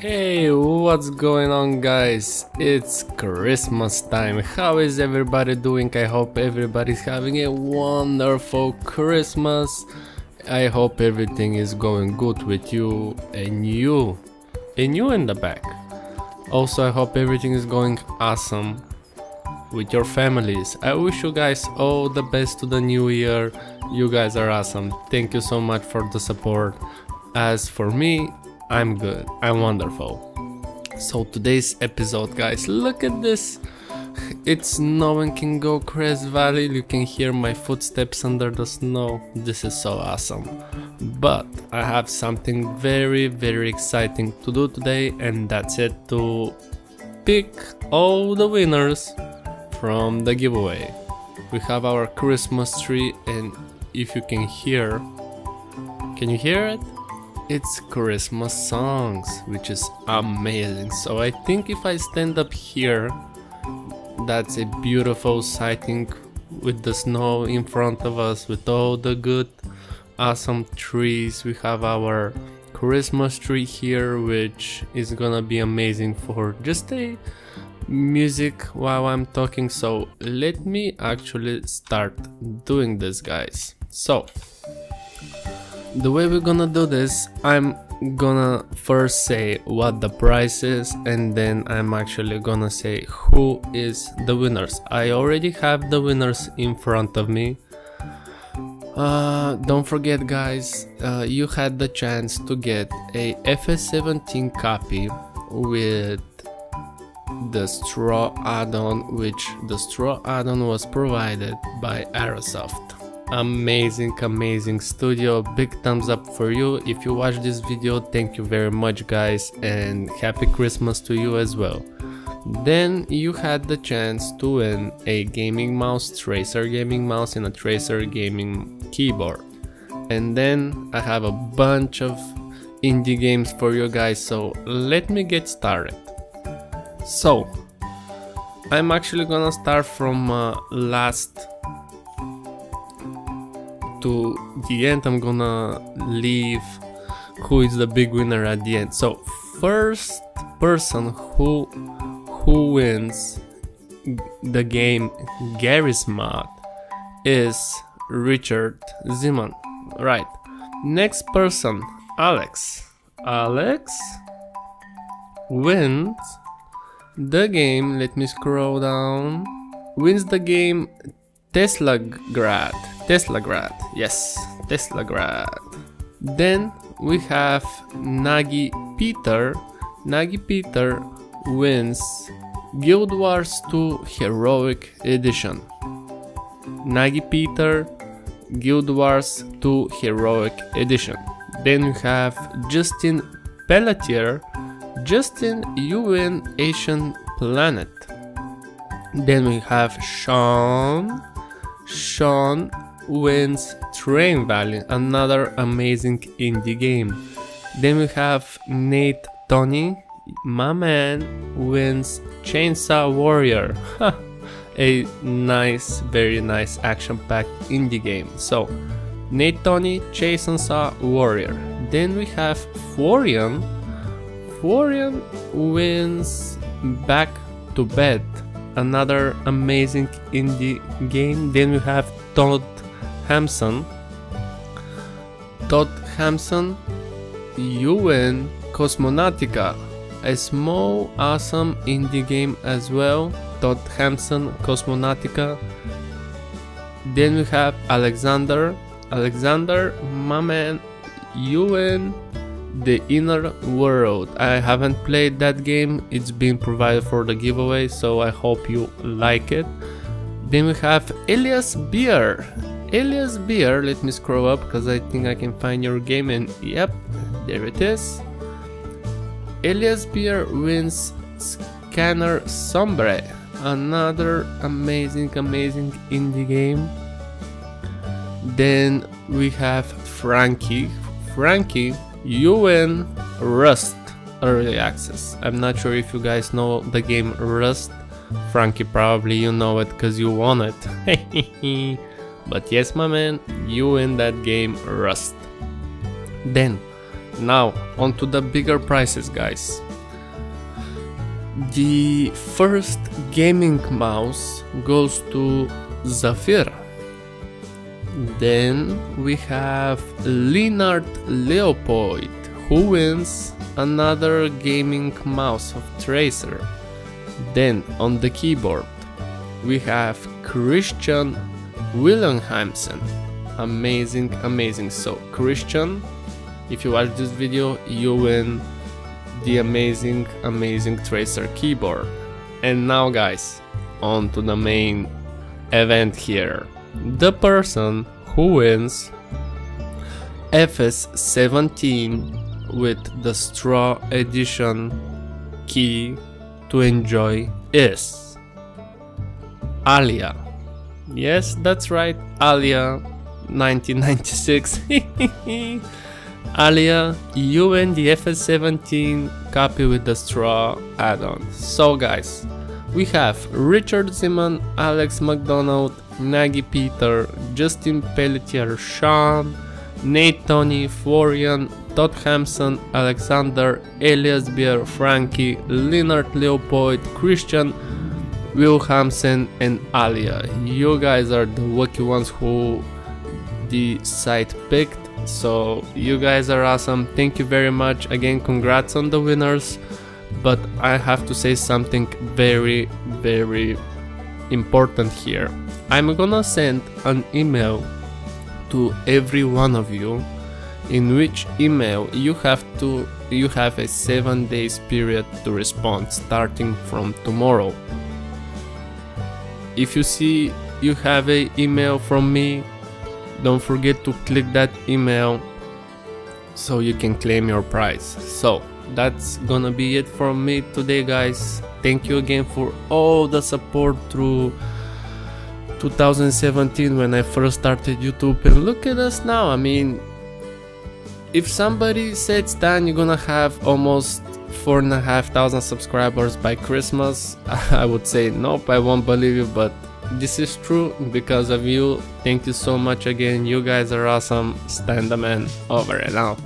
Hey, what's going on guys? It's Christmas time. How is everybody doing? I hope everybody's having a wonderful Christmas. I hope everything is going good with you and you and you in the back. Also, I hope everything is going awesome with your families. I wish you guys all the best to the new year. You guys are awesome. Thank you so much for the support. As for me, I'm good. I'm wonderful. So today's episode guys, look at this. It's snowing King Goldcrest Valley. You can hear my footsteps under the snow. This is so awesome. But I have something very very exciting to do today and that's it to pick all the winners from the giveaway. We have our Christmas tree and if you can hear, can you hear it? It's Christmas songs, which is amazing. So I think if I stand up here, that's a beautiful sighting with the snow in front of us, with all the good, awesome trees. We have our Christmas tree here, which is gonna be amazing for just a music while I'm talking. So let me actually start doing this, guys. So the way we're gonna do this, I'm gonna first say what the price is and then I'm actually gonna say who is the winners. I already have the winners in front of me. Uh, don't forget guys, uh, you had the chance to get a FS17 copy with the straw add-on which the straw add-on was provided by Aerosoft amazing amazing studio. Big thumbs up for you. If you watch this video thank you very much guys and happy christmas to you as well. Then you had the chance to win a gaming mouse tracer gaming mouse and a tracer gaming keyboard. And then i have a bunch of indie games for you guys so let me get started. So i'm actually gonna start from uh, last to the end I'm gonna leave who is the big winner at the end. So first person who who wins the game Garry's Mod is Richard Ziman right. Next person Alex. Alex wins the game. Let me scroll down. Wins the game Teslagrad Teslagrad, yes, Teslagrad. Then we have Nagy Peter. Nagy Peter wins Guild Wars 2 Heroic Edition. Nagy Peter Guild Wars 2 Heroic Edition. Then we have Justin Pelletier. Justin, you win Asian Planet. Then we have Sean. Sean wins Train Valley, another amazing indie game. Then we have Nate Tony, my man, wins Chainsaw Warrior. a nice, very nice action-packed indie game. So, Nate Tony, Chainsaw Warrior. Then we have Florian. Florian wins Back to Bed, another amazing indie game. Then we have Todd Hampson, Todd Hampson, UN Cosmonautica, a small awesome indie game as well, Todd Hampson Cosmonautica. Then we have Alexander, Alexander, my man, UN The Inner World. I haven't played that game, it's been provided for the giveaway, so I hope you like it. Then we have Elias Beer. Elias Beer, let me scroll up because I think I can find your game and yep, there it is. Elias Beer wins Scanner Sombre, another amazing, amazing indie game. Then we have Frankie. Frankie, you win Rust Early Access. I'm not sure if you guys know the game Rust. Frankie, probably you know it because you won it. But yes, my man, you win that game Rust. Then, now on to the bigger prices guys the first gaming mouse goes to Zafira then we have Leonard Leopold who wins another gaming mouse of Tracer then on the keyboard. We have Christian Wilhelmsen. Amazing amazing. So Christian if you watch this video you win the amazing amazing tracer keyboard. And now guys on to the main event here. The person who wins FS17 with the straw edition key to enjoy is. Alia. Yes that's right. Alia 1996 Alia, you and the FS17 copy with the straw add-on. So guys, we have Richard Ziman, Alex McDonald, Nagy Peter, Justin Pelletier, Sean, Nate Tony, Florian, Todd Hampson, Alexander, Elias Beer, Frankie, Leonard Leopold, Christian, Will and Alia. You guys are the lucky ones who the site picked so you guys are awesome. Thank you very much. Again congrats on the winners but i have to say something very very important here. I'm gonna send an email to every one of you in which email you have to you have a 7 days period to respond starting from tomorrow. If you see you have a email from me don't forget to click that email so you can claim your prize so that's gonna be it from me today guys. Thank you again for all the support through 2017 when I first started YouTube. And look at us now. I mean if somebody said Stan you're gonna have almost four and a half thousand subscribers by Christmas I would say nope I won't believe you but this is true because of you. Thank you so much again. You guys are awesome. Stan the man over and out.